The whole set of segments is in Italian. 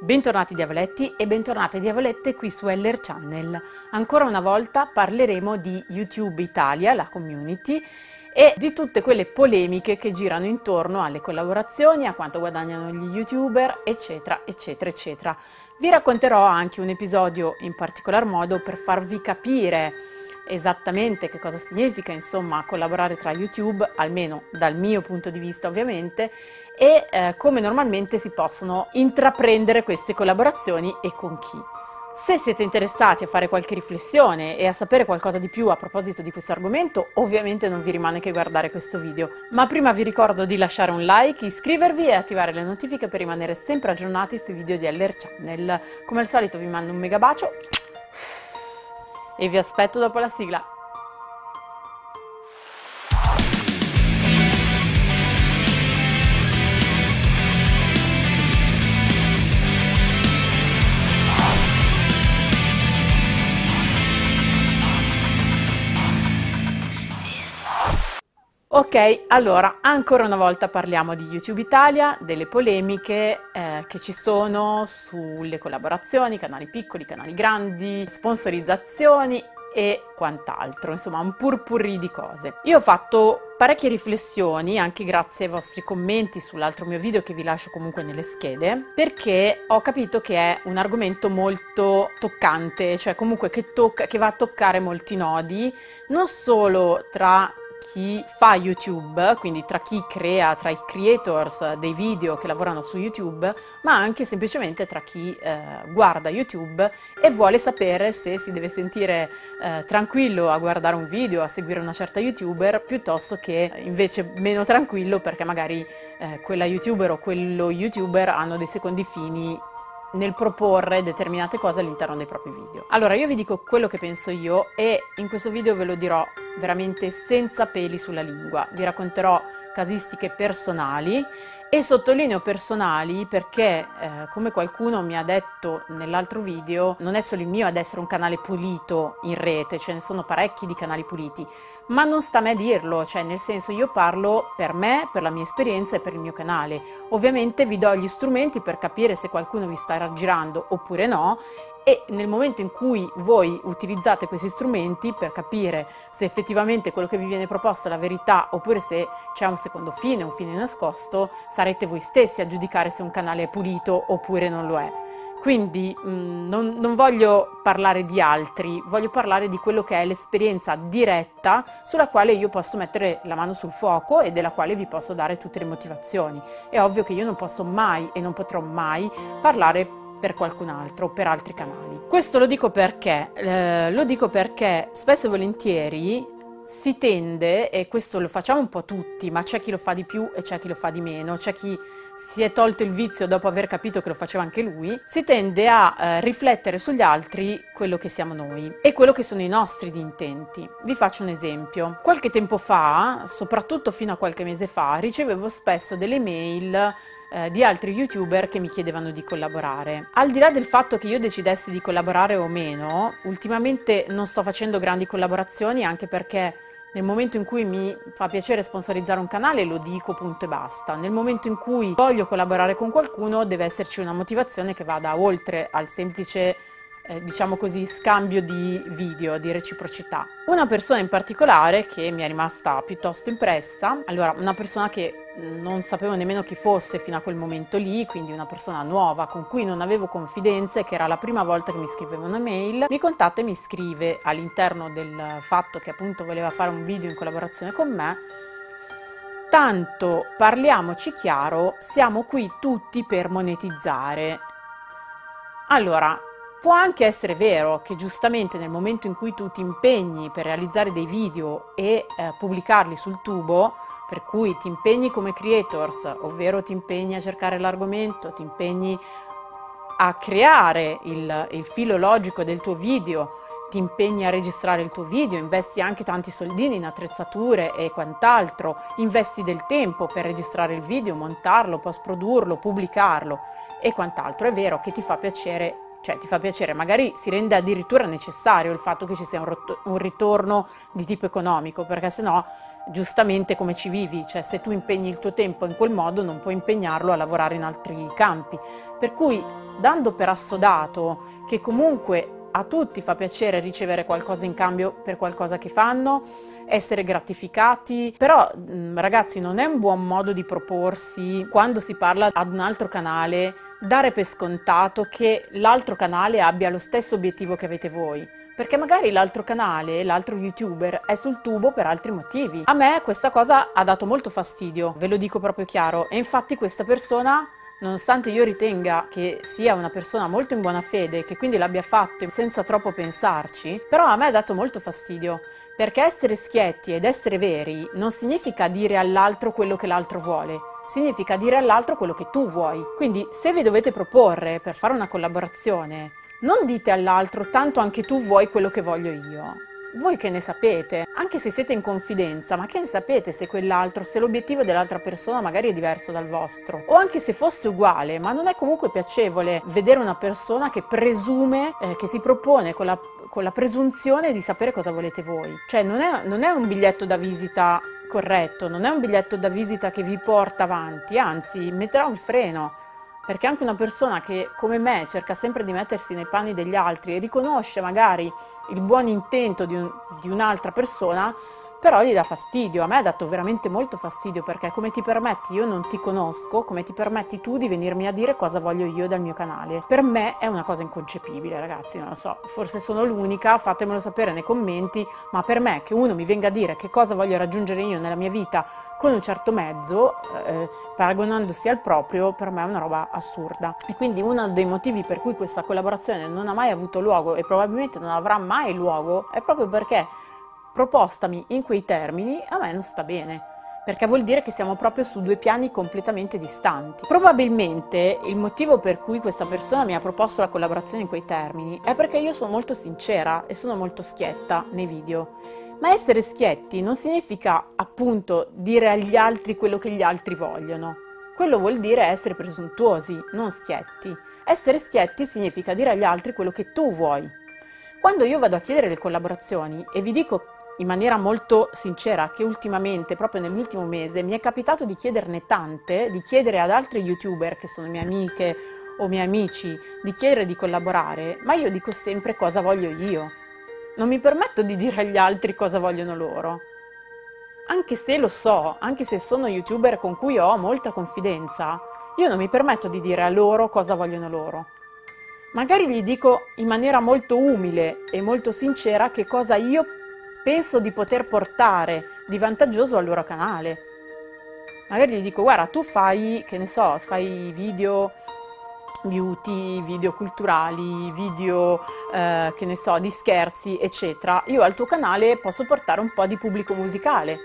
Bentornati Diavoletti e bentornate Diavolette qui su Eller Channel. Ancora una volta parleremo di YouTube Italia, la community, e di tutte quelle polemiche che girano intorno alle collaborazioni, a quanto guadagnano gli youtuber, eccetera, eccetera, eccetera. Vi racconterò anche un episodio in particolar modo per farvi capire esattamente che cosa significa, insomma, collaborare tra YouTube, almeno dal mio punto di vista ovviamente, e eh, come normalmente si possono intraprendere queste collaborazioni e con chi. Se siete interessati a fare qualche riflessione e a sapere qualcosa di più a proposito di questo argomento, ovviamente non vi rimane che guardare questo video. Ma prima vi ricordo di lasciare un like, iscrivervi e attivare le notifiche per rimanere sempre aggiornati sui video di LR Channel. Come al solito vi mando un mega bacio e vi aspetto dopo la sigla. Ok, allora ancora una volta parliamo di YouTube Italia, delle polemiche eh, che ci sono sulle collaborazioni, canali piccoli, canali grandi, sponsorizzazioni e quant'altro, insomma un purpurri di cose. Io ho fatto parecchie riflessioni, anche grazie ai vostri commenti sull'altro mio video che vi lascio comunque nelle schede, perché ho capito che è un argomento molto toccante, cioè comunque che, tocca, che va a toccare molti nodi, non solo tra chi fa YouTube, quindi tra chi crea, tra i creators dei video che lavorano su YouTube, ma anche semplicemente tra chi eh, guarda YouTube e vuole sapere se si deve sentire eh, tranquillo a guardare un video, a seguire una certa YouTuber, piuttosto che invece meno tranquillo perché magari eh, quella YouTuber o quello YouTuber hanno dei secondi fini nel proporre determinate cose all'interno dei propri video. Allora io vi dico quello che penso io e in questo video ve lo dirò veramente senza peli sulla lingua. Vi racconterò casistiche personali e sottolineo personali perché, eh, come qualcuno mi ha detto nell'altro video, non è solo il mio ad essere un canale pulito in rete, ce ne sono parecchi di canali puliti, ma non sta a me dirlo, cioè nel senso io parlo per me, per la mia esperienza e per il mio canale. Ovviamente vi do gli strumenti per capire se qualcuno vi sta raggirando oppure no e nel momento in cui voi utilizzate questi strumenti per capire se effettivamente quello che vi viene proposto è la verità oppure se c'è un secondo fine, un fine nascosto, sarete voi stessi a giudicare se un canale è pulito oppure non lo è. Quindi mh, mm, non, non, voglio parlare di altri, voglio parlare di quello che è l'esperienza diretta sulla quale io posso mettere la mano sul fuoco e della quale vi posso dare tutte le motivazioni. È ovvio che io non posso mai e non potrò mai parlare per qualcun altro, per altri canali. Questo lo dico perché? Eh, lo dico perché spesso e volentieri si tende, e questo lo facciamo un po' tutti, ma c'è chi lo fa di più e c'è chi lo fa di meno, c'è chi si è tolto il vizio dopo aver capito che lo faceva anche lui, si tende a eh, riflettere sugli altri quello che siamo noi e quello che sono i nostri intenti. Vi faccio un esempio. Qualche tempo fa, soprattutto fino a qualche mese fa, ricevevo spesso delle mail eh, di altri youtuber che mi chiedevano di collaborare. Al di là del fatto che io decidessi di collaborare o meno, ultimamente non sto facendo grandi collaborazioni anche perché nel momento in cui mi fa piacere sponsorizzare un canale lo dico punto e basta. Nel momento in cui voglio collaborare con qualcuno deve esserci una motivazione che vada oltre al semplice eh, diciamo così, scambio di video, di reciprocità. Una persona in particolare che mi è rimasta piuttosto impressa, allora una persona che non sapevo nemmeno chi fosse fino a quel momento lì, quindi una persona nuova con cui non avevo confidenze, che era la prima volta che mi scriveva una mail, mi contatta e mi scrive all'interno del fatto che appunto voleva fare un video in collaborazione con me, tanto parliamoci chiaro, siamo qui tutti per monetizzare. Allora, Può anche essere vero che giustamente nel momento in cui tu ti impegni per realizzare dei video e eh, pubblicarli sul tubo, per cui ti impegni come creators, ovvero ti impegni a cercare l'argomento, ti impegni a creare il, il filo logico del tuo video, ti impegni a registrare il tuo video, investi anche tanti soldini in attrezzature e quant'altro, investi del tempo per registrare il video, montarlo, post produrlo, pubblicarlo e quant'altro. È vero che ti fa piacere cioè ti fa piacere, magari si rende addirittura necessario il fatto che ci sia un, un ritorno di tipo economico, perché sennò giustamente come ci vivi, cioè se tu impegni il tuo tempo in quel modo non puoi impegnarlo a lavorare in altri campi. Per cui dando per assodato che comunque a tutti fa piacere ricevere qualcosa in cambio per qualcosa che fanno, essere gratificati, però ragazzi non è un buon modo di proporsi quando si parla ad un altro canale dare per scontato che l'altro canale abbia lo stesso obiettivo che avete voi. Perché magari l'altro canale, l'altro youtuber è sul tubo per altri motivi. A me questa cosa ha dato molto fastidio, ve lo dico proprio chiaro, e infatti questa persona Nonostante io ritenga che sia una persona molto in buona fede, che quindi l'abbia fatto senza troppo pensarci, però a me ha dato molto fastidio, perché essere schietti ed essere veri non significa dire all'altro quello che l'altro vuole, significa dire all'altro quello che tu vuoi. Quindi se vi dovete proporre per fare una collaborazione, non dite all'altro tanto anche tu vuoi quello che voglio io. Voi che ne sapete? Anche se siete in confidenza, ma che ne sapete se quell'altro, se l'obiettivo dell'altra persona magari è diverso dal vostro? O anche se fosse uguale, ma non è comunque piacevole vedere una persona che presume, eh, che si propone con la, con la, presunzione di sapere cosa volete voi. Cioè non è, non è un biglietto da visita corretto, non è un biglietto da visita che vi porta avanti, anzi metterà un freno perché anche una persona che come me cerca sempre di mettersi nei panni degli altri e riconosce magari il buon intento di, un, di un'altra persona, però gli dà fastidio. A me ha dato veramente molto fastidio perché come ti permetti, io non ti conosco, come ti permetti tu di venirmi a dire cosa voglio io dal mio canale? Per me è una cosa inconcepibile, ragazzi, non lo so, forse sono l'unica, fatemelo sapere nei commenti, ma per me che uno mi venga a dire che cosa voglio raggiungere io nella mia vita con un certo mezzo, eh, paragonandosi al proprio, per me è una roba assurda. E quindi uno dei motivi per cui questa collaborazione non ha mai avuto luogo e probabilmente non avrà mai luogo è proprio perché propostami in quei termini a me non sta bene perché vuol dire che siamo proprio su due piani completamente distanti. Probabilmente il motivo per cui questa persona mi ha proposto la collaborazione in quei termini è perché io sono molto sincera e sono molto schietta nei video ma essere schietti non significa appunto dire agli altri quello che gli altri vogliono. Quello vuol dire essere presuntuosi, non schietti. Essere schietti significa dire agli altri quello che tu vuoi. Quando io vado a chiedere le collaborazioni e vi dico in maniera molto sincera che ultimamente, proprio nell'ultimo mese, mi è capitato di chiederne tante, di chiedere ad altri youtuber che sono mie amiche o miei amici, di chiedere di collaborare, ma io dico sempre cosa voglio io. Non mi permetto di dire agli altri cosa vogliono loro. Anche se lo so, anche se sono youtuber con cui ho molta confidenza, io non mi permetto di dire a loro cosa vogliono loro. Magari gli dico in maniera molto umile e molto sincera che cosa io penso di poter portare di vantaggioso al loro canale. Magari gli dico, guarda, tu fai, che ne so, fai video beauty, video culturali, video eh, che ne so, di scherzi, eccetera, io al tuo canale posso portare un po' di pubblico musicale,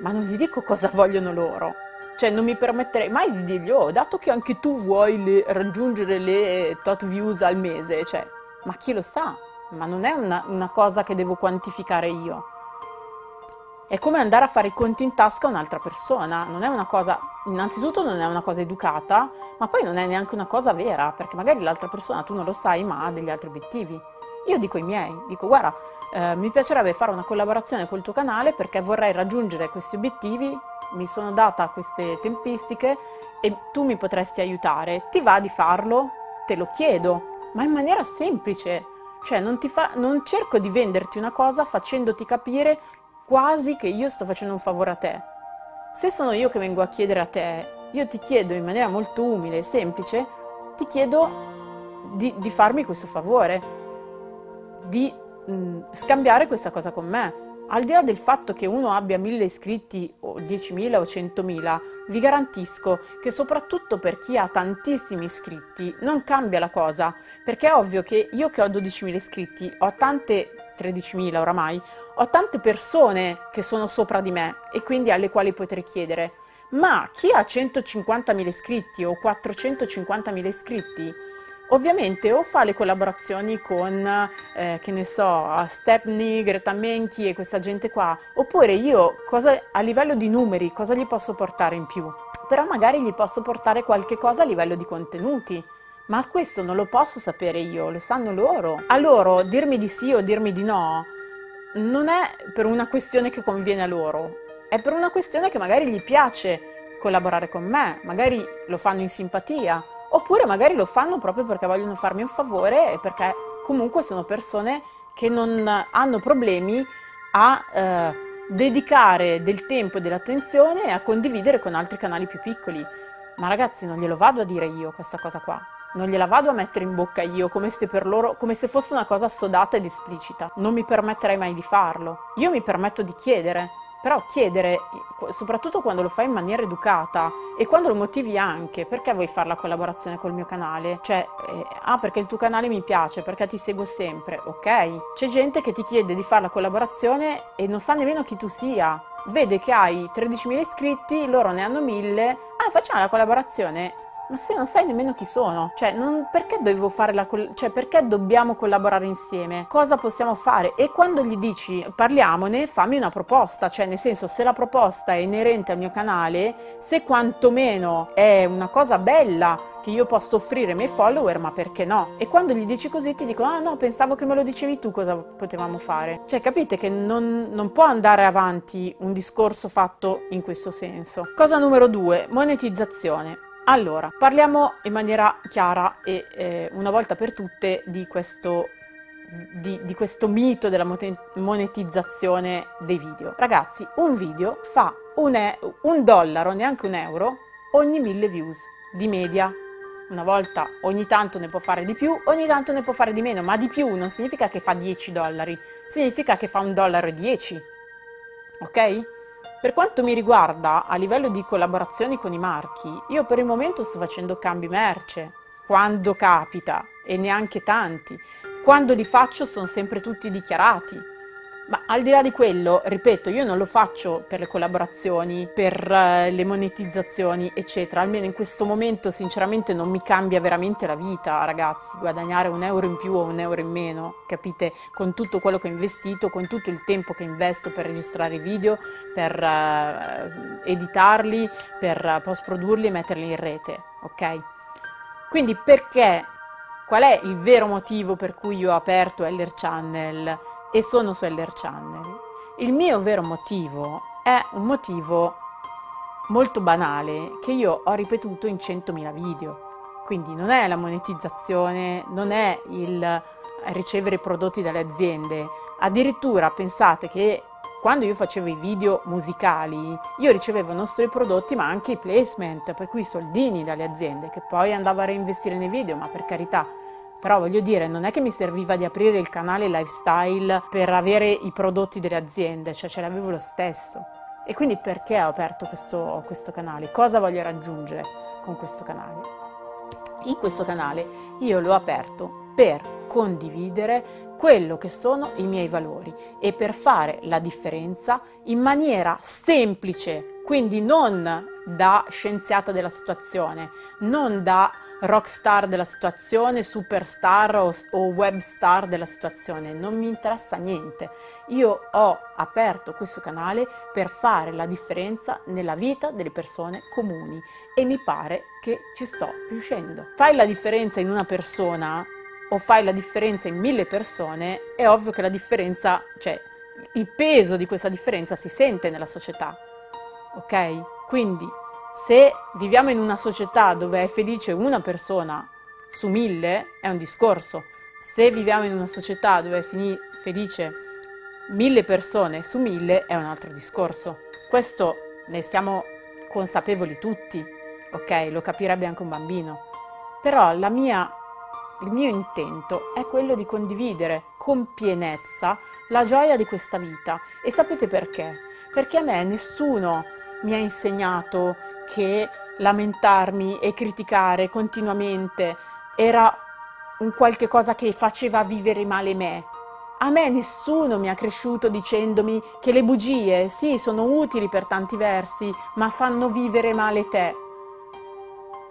ma non gli dico cosa vogliono loro. Cioè non mi permetterei mai di dirgli, oh, dato che anche tu vuoi le, raggiungere le tot views al mese, cioè, ma chi lo sa? Ma non è una, una cosa che devo quantificare io. È come andare a fare i conti in tasca a un'altra persona, non è una cosa, innanzitutto non è una cosa educata, ma poi non è neanche una cosa vera, perché magari l'altra persona tu non lo sai, ma ha degli altri obiettivi. Io dico i miei, dico guarda, eh, mi piacerebbe fare una collaborazione col tuo canale perché vorrei raggiungere questi obiettivi, mi sono data queste tempistiche e tu mi potresti aiutare. Ti va di farlo? Te lo chiedo, ma in maniera semplice. Cioè non, fa, non cerco di venderti una cosa facendoti capire quasi che io sto facendo un favore a te. Se sono io che vengo a chiedere a te, io ti chiedo in maniera molto umile e semplice, ti chiedo di, di farmi questo favore, di mh, mm, scambiare questa cosa con me. Al di là del fatto che uno abbia mille iscritti o 10.000 o 100.000, vi garantisco che soprattutto per chi ha tantissimi iscritti non cambia la cosa, perché è ovvio che io che ho 12.000 iscritti ho tante 13.000 oramai, ho tante persone che sono sopra di me e quindi alle quali potrei chiedere, ma chi ha 150.000 iscritti o 450.000 iscritti, ovviamente o fa le collaborazioni con, eh, che ne so, Stepney, Greta Menchi e questa gente qua, oppure io cosa, a livello di numeri cosa gli posso portare in più? Però magari gli posso portare qualche cosa a livello di contenuti, ma questo non lo posso sapere io, lo sanno loro. A loro dirmi di sì o dirmi di no non è per una questione che conviene a loro, è per una questione che magari gli piace collaborare con me, magari lo fanno in simpatia, oppure magari lo fanno proprio perché vogliono farmi un favore e perché comunque sono persone che non hanno problemi a eh, dedicare del tempo e dell'attenzione a condividere con altri canali più piccoli. Ma ragazzi, non glielo vado a dire io questa cosa qua. Non gliela vado a mettere in bocca io come se per loro, come se fosse una cosa assodata ed esplicita. Non mi permetterei mai di farlo. Io mi permetto di chiedere, però chiedere, soprattutto quando lo fai in maniera educata e quando lo motivi anche, perché vuoi fare la collaborazione col mio canale? Cioè, eh, ah, perché il tuo canale mi piace, perché ti seguo sempre, ok? C'è gente che ti chiede di fare la collaborazione e non sa nemmeno chi tu sia. Vede che hai 13.000 iscritti, loro ne hanno 1.000, ah, facciamo la collaborazione ma se non sai nemmeno chi sono, cioè non, perché devo fare la cioè perché dobbiamo collaborare insieme? Cosa possiamo fare? E quando gli dici parliamone, fammi una proposta, cioè nel senso se la proposta è inerente al mio canale, se quantomeno è una cosa bella che io posso offrire ai miei follower, ma perché no? E quando gli dici così ti dicono, ah no, pensavo che me lo dicevi tu cosa potevamo fare. Cioè capite che non, non può andare avanti un discorso fatto in questo senso. Cosa numero due, monetizzazione. Allora, parliamo in maniera chiara e eh, una volta per tutte di questo, di, di questo mito della monetizzazione dei video. Ragazzi, un video fa un, e- un dollaro, neanche un euro, ogni mille views di media. Una volta ogni tanto ne può fare di più, ogni tanto ne può fare di meno, ma di più non significa che fa 10 dollari, significa che fa un dollaro e 10. Ok? Per quanto mi riguarda, a livello di collaborazioni con i marchi, io per il momento sto facendo cambi merce, quando capita, e neanche tanti. Quando li faccio sono sempre tutti dichiarati. Ma al di là di quello, ripeto, io non lo faccio per le collaborazioni, per uh, le monetizzazioni, eccetera. Almeno in questo momento, sinceramente, non mi cambia veramente la vita, ragazzi. Guadagnare un euro in più o un euro in meno, capite? Con tutto quello che ho investito, con tutto il tempo che investo per registrare i video, per uh, editarli, per post-produrli e metterli in rete, ok? Quindi perché? Qual è il vero motivo per cui io ho aperto Eller Channel? E sono su LR Channel. Il mio vero motivo è un motivo molto banale che io ho ripetuto in 100.000 video. Quindi non è la monetizzazione, non è il ricevere prodotti dalle aziende. Addirittura pensate che quando io facevo i video musicali, io ricevevo non solo i prodotti ma anche i placement, per cui i soldini dalle aziende, che poi andavo a reinvestire nei video, ma per carità, però voglio dire, non è che mi serviva di aprire il canale lifestyle per avere i prodotti delle aziende, cioè ce l'avevo lo stesso. E quindi perché ho aperto questo, questo canale? Cosa voglio raggiungere con questo canale? In questo canale io l'ho aperto per condividere quello che sono i miei valori e per fare la differenza in maniera semplice, quindi non da scienziata della situazione, non da rockstar della situazione, superstar o, o webstar della situazione, non mi interessa niente. Io ho aperto questo canale per fare la differenza nella vita delle persone comuni e mi pare che ci sto riuscendo. Fai la differenza in una persona o fai la differenza in mille persone, è ovvio che la differenza, cioè il peso di questa differenza si sente nella società. Ok? Quindi se viviamo in una società dove è felice una persona su mille, è un discorso. Se viviamo in una società dove è fini- felice mille persone su mille, è un altro discorso. Questo ne siamo consapevoli tutti, ok? Lo capirebbe anche un bambino. Però mia, il mio intento è quello di condividere con pienezza la gioia di questa vita. E sapete perché? Perché a me nessuno mi ha insegnato che lamentarmi e criticare continuamente era un qualche cosa che faceva vivere male me. A me nessuno mi ha cresciuto dicendomi che le bugie, sì, sono utili per tanti versi, ma fanno vivere male te.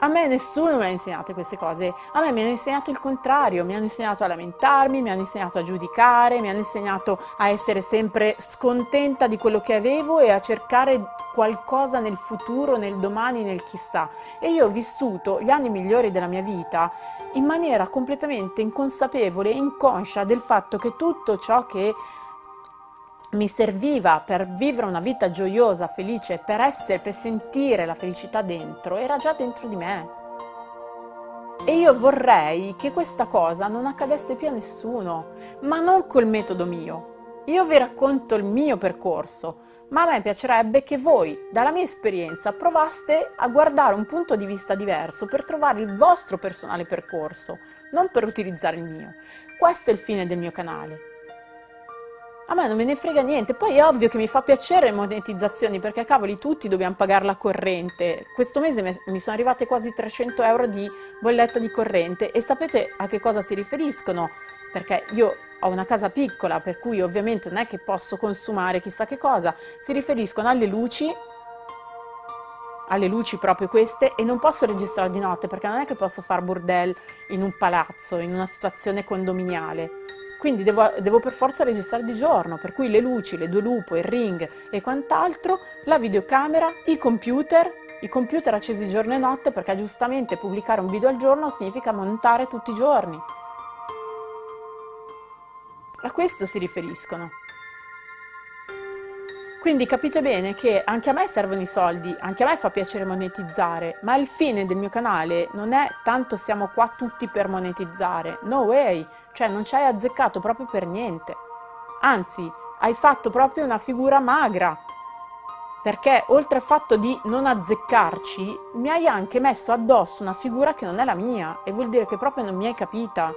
A me nessuno me ha insegnato queste cose, a me mi hanno insegnato il contrario, mi hanno insegnato a lamentarmi, mi hanno insegnato a giudicare, mi hanno insegnato a essere sempre scontenta di quello che avevo e a cercare qualcosa nel futuro, nel domani, nel chissà. E io ho vissuto gli anni migliori della mia vita in maniera completamente inconsapevole e inconscia del fatto che tutto ciò che mi serviva per vivere una vita gioiosa, felice, per essere, per sentire la felicità dentro, era già dentro di me. E io vorrei che questa cosa non accadesse più a nessuno, ma non col metodo mio. Io vi racconto il mio percorso, ma a me piacerebbe che voi, dalla mia esperienza, provaste a guardare un punto di vista diverso per trovare il vostro personale percorso, non per utilizzare il mio. Questo è il fine del mio canale. A me non me ne frega niente, poi è ovvio che mi fa piacere monetizzazioni perché cavoli tutti dobbiamo pagare la corrente. Questo mese mi sono arrivate quasi 300 euro di bolletta di corrente e sapete a che cosa si riferiscono? Perché io ho una casa piccola per cui ovviamente non è che posso consumare chissà che cosa, si riferiscono alle luci, alle luci proprio queste e non posso registrare di notte perché non è che posso fare bordel in un palazzo, in una situazione condominiale. Quindi devo, devo, per forza registrare di giorno, per cui le luci, le due lupo, il ring e quant'altro, la videocamera, i computer, i computer accesi giorno e notte perché giustamente pubblicare un video al giorno significa montare tutti i giorni. A questo si riferiscono. Quindi capite bene che anche a me servono i soldi, anche a me fa piacere monetizzare, ma il fine del mio canale non è tanto siamo qua tutti per monetizzare, no way, cioè non ci hai azzeccato proprio per niente. Anzi, hai fatto proprio una figura magra, perché oltre al fatto di non azzeccarci, mi hai anche messo addosso una figura che non è la mia e vuol dire che proprio non mi hai capita,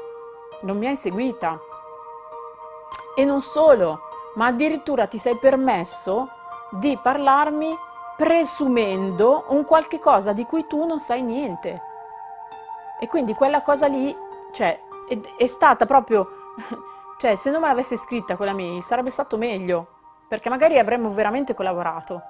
non mi hai seguita. E non solo, ma addirittura ti sei permesso di parlarmi presumendo un qualche cosa di cui tu non sai niente. E quindi quella cosa lì, cioè, è, è stata proprio, cioè, se non me l'avessi scritta quella mail sarebbe stato meglio, perché magari avremmo veramente collaborato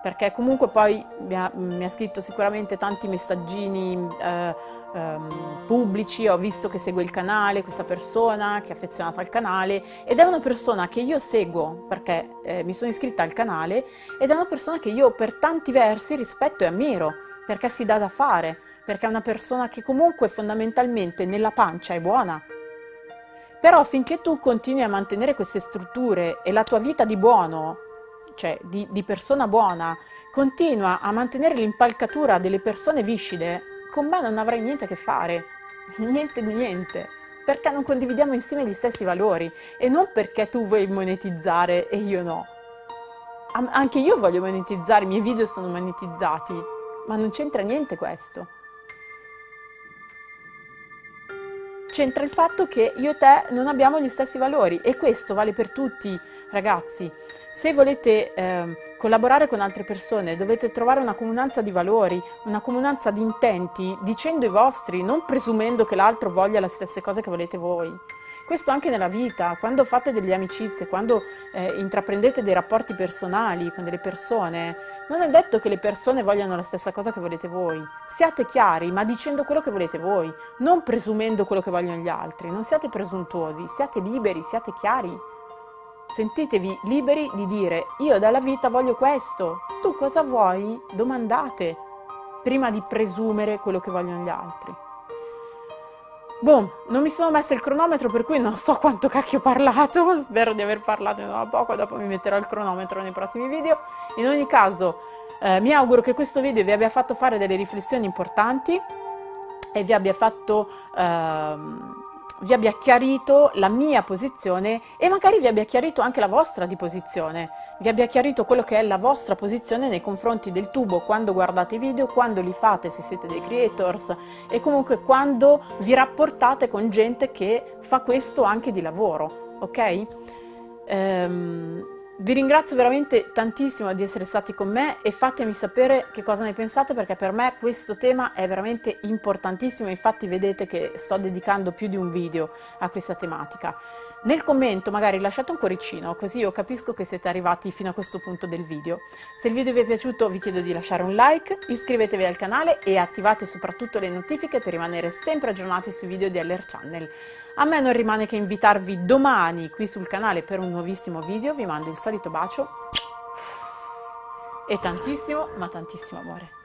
perché comunque poi mi ha, mi ha, scritto sicuramente tanti messaggini eh, ehm, pubblici, ho visto che segue il canale, questa persona che è affezionata al canale ed è una persona che io seguo perché eh, mi sono iscritta al canale ed è una persona che io per tanti versi rispetto e ammiro perché si dà da fare, perché è una persona che comunque fondamentalmente nella pancia è buona. Però finché tu continui a mantenere queste strutture e la tua vita di buono cioè di, di persona buona, continua a mantenere l'impalcatura delle persone viscide, con me non avrai niente a che fare, niente di niente, perché non condividiamo insieme gli stessi valori e non perché tu vuoi monetizzare e io no. Anche io voglio monetizzare, i miei video sono monetizzati, ma non c'entra niente questo. C'entra il fatto che io e te non abbiamo gli stessi valori e questo vale per tutti, ragazzi. Se volete eh, collaborare con altre persone dovete trovare una comunanza di valori, una comunanza di intenti, dicendo i vostri, non presumendo che l'altro voglia le stesse cose che volete voi. Questo anche nella vita, quando fate delle amicizie, quando eh, intraprendete dei rapporti personali con delle persone, non è detto che le persone vogliano la stessa cosa che volete voi. Siate chiari, ma dicendo quello che volete voi, non presumendo quello che vogliono gli altri. Non siate presuntuosi, siate liberi, siate chiari. Sentitevi liberi di dire io dalla vita voglio questo, tu cosa vuoi? Domandate prima di presumere quello che vogliono gli altri. Boh, non mi sono messa il cronometro per cui non so quanto cacchio ho parlato, spero di aver parlato da poco, dopo mi metterò il cronometro nei prossimi video. In ogni caso eh, mi auguro che questo video vi abbia fatto fare delle riflessioni importanti e vi abbia fatto... Ehm, vi abbia chiarito la mia posizione e magari vi abbia chiarito anche la vostra di posizione, vi abbia chiarito quello che è la vostra posizione nei confronti del tubo quando guardate i video, quando li fate se siete dei creators e comunque quando vi rapportate con gente che fa questo anche di lavoro, ok? Ehm, vi ringrazio veramente tantissimo di essere stati con me e fatemi sapere che cosa ne pensate perché per me questo tema è veramente importantissimo, infatti vedete che sto dedicando più di un video a questa tematica. Nel commento magari lasciate un cuoricino così io capisco che siete arrivati fino a questo punto del video. Se il video vi è piaciuto vi chiedo di lasciare un like, iscrivetevi al canale e attivate soprattutto le notifiche per rimanere sempre aggiornati sui video di LR Channel. A me non rimane che invitarvi domani qui sul canale per un nuovissimo video, vi mando il solito bacio e tantissimo ma tantissimo amore.